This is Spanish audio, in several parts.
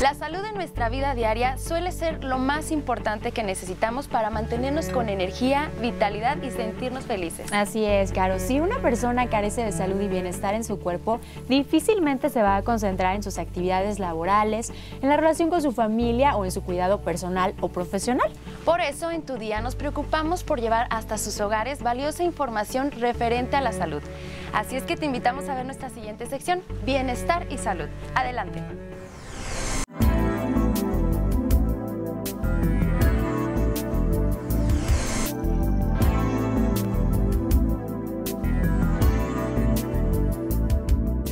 La salud en nuestra vida diaria suele ser lo más importante que necesitamos para mantenernos con energía, vitalidad y sentirnos felices. Así es, Caro. Si una persona carece de salud y bienestar en su cuerpo, difícilmente se va a concentrar en sus actividades laborales, en la relación con su familia o en su cuidado personal o profesional. Por eso, en tu día nos preocupamos por llevar hasta sus hogares valiosa información referente a la salud. Así es que te invitamos a ver nuestra siguiente sección, Bienestar y Salud. Adelante.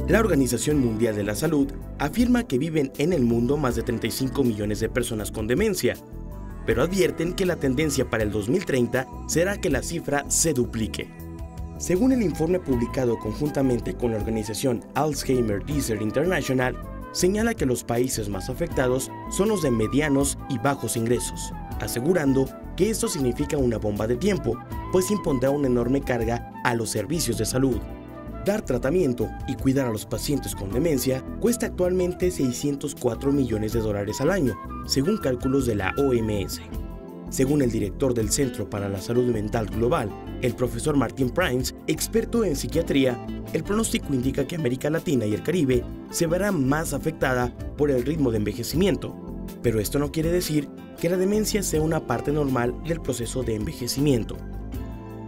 La Organización Mundial de la Salud afirma que viven en el mundo más de 35 millones de personas con demencia, pero advierten que la tendencia para el 2030 será que la cifra se duplique. Según el informe publicado conjuntamente con la organización Alzheimer Disease International, señala que los países más afectados son los de medianos y bajos ingresos, asegurando que esto significa una bomba de tiempo, pues impondrá una enorme carga a los servicios de salud. Dar tratamiento y cuidar a los pacientes con demencia cuesta actualmente 604 millones de dólares al año, según cálculos de la OMS. Según el director del Centro para la Salud Mental Global, el profesor Martin Primes, experto en psiquiatría, el pronóstico indica que América Latina y el Caribe se verán más afectada por el ritmo de envejecimiento. Pero esto no quiere decir que la demencia sea una parte normal del proceso de envejecimiento.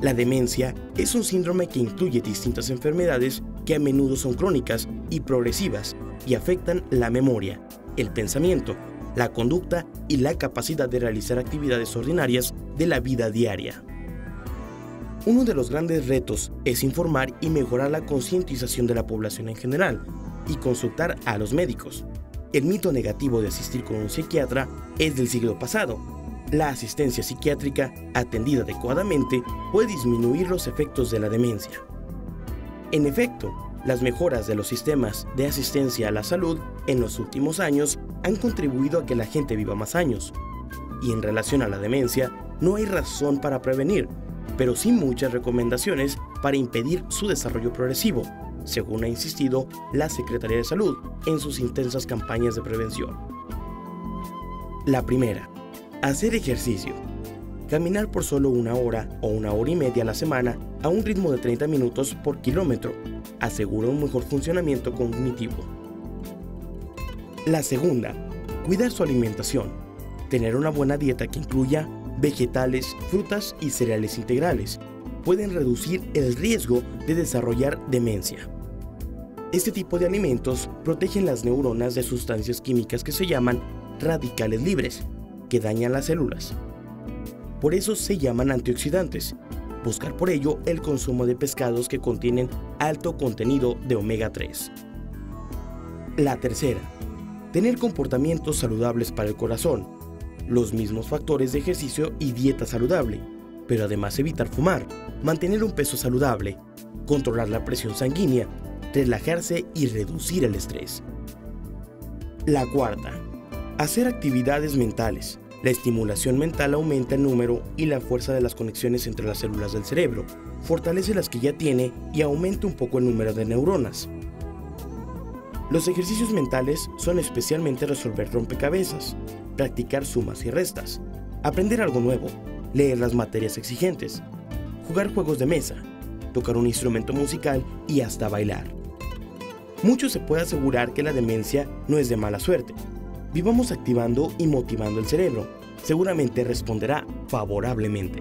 La demencia es un síndrome que incluye distintas enfermedades que a menudo son crónicas y progresivas y afectan la memoria, el pensamiento, la conducta y la capacidad de realizar actividades ordinarias de la vida diaria. Uno de los grandes retos es informar y mejorar la concientización de la población en general y consultar a los médicos. El mito negativo de asistir con un psiquiatra es del siglo pasado la asistencia psiquiátrica atendida adecuadamente puede disminuir los efectos de la demencia. En efecto, las mejoras de los sistemas de asistencia a la salud en los últimos años han contribuido a que la gente viva más años. Y en relación a la demencia, no hay razón para prevenir, pero sí muchas recomendaciones para impedir su desarrollo progresivo, según ha insistido la Secretaría de Salud en sus intensas campañas de prevención. La primera, Hacer ejercicio. Caminar por solo una hora o una hora y media a la semana a un ritmo de 30 minutos por kilómetro asegura un mejor funcionamiento cognitivo. La segunda, cuidar su alimentación. Tener una buena dieta que incluya vegetales, frutas y cereales integrales pueden reducir el riesgo de desarrollar demencia. Este tipo de alimentos protegen las neuronas de sustancias químicas que se llaman radicales libres, que dañan las células. Por eso se llaman antioxidantes. Buscar por ello el consumo de pescados que contienen alto contenido de omega 3. La tercera, tener comportamientos saludables para el corazón, los mismos factores de ejercicio y dieta saludable, pero además evitar fumar, mantener un peso saludable, controlar la presión sanguínea, relajarse y reducir el estrés. La cuarta, Hacer actividades mentales. La estimulación mental aumenta el número y la fuerza de las conexiones entre las células del cerebro, fortalece las que ya tiene y aumenta un poco el número de neuronas. Los ejercicios mentales son especialmente resolver rompecabezas, practicar sumas y restas, aprender algo nuevo, leer las materias exigentes, jugar juegos de mesa, tocar un instrumento musical y hasta bailar. Mucho se puede asegurar que la demencia no es de mala suerte, vivamos activando y motivando el cerebro. Seguramente responderá favorablemente.